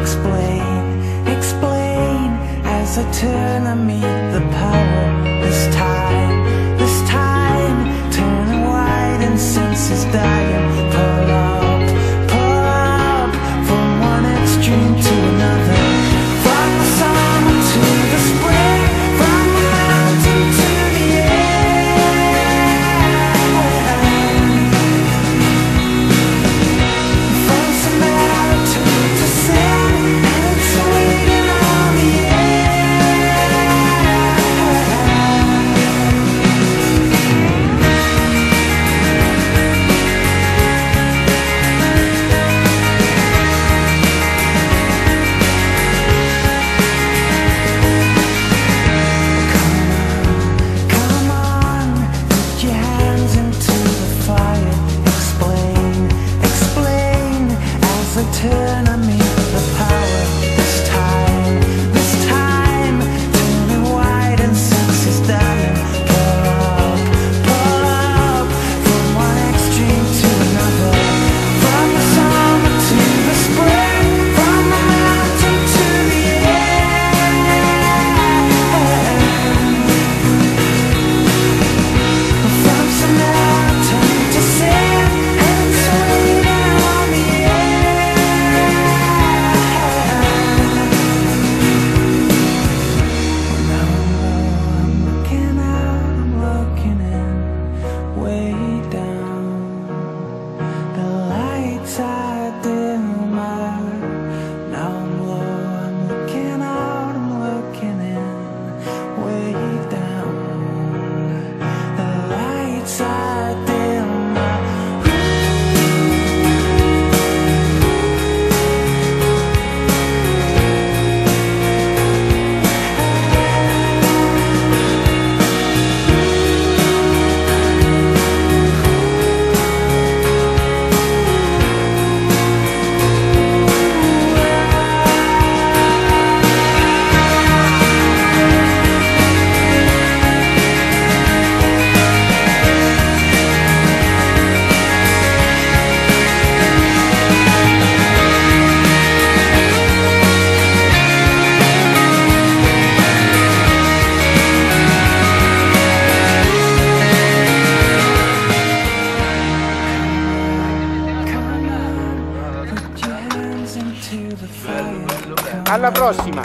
Explain, explain As I turn I meet the power. alla prossima.